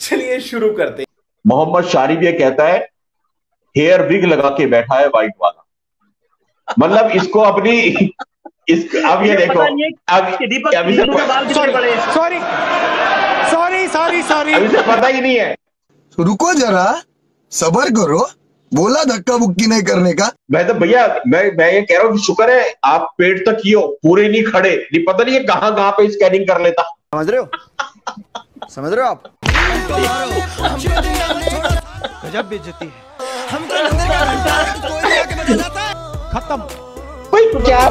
चलिए शुरू करते मोहम्मद शारिफ ये कहता है हेयर विग लगा के बैठा है वाइट वाला। मतलब इसको अपनी इस अब ये देखो अब सॉरी सॉरी सॉरी सॉरी पता ही। नहीं है। रुको जरा सबर करो बोला धक्का बुक्की नहीं करने का। मैं तो भैया मैं मैं ये कह रहा हूँ शुक्र है आप पेट तक ही हो पूरे नहीं खड़े। नहीं पता नहीं है कहाँ कहाँ पे स्कैनिंग कर लेता। समझ रहे हो? समझ रहे हो आप? गजब बेइज्जती है। खत्म भाई क्या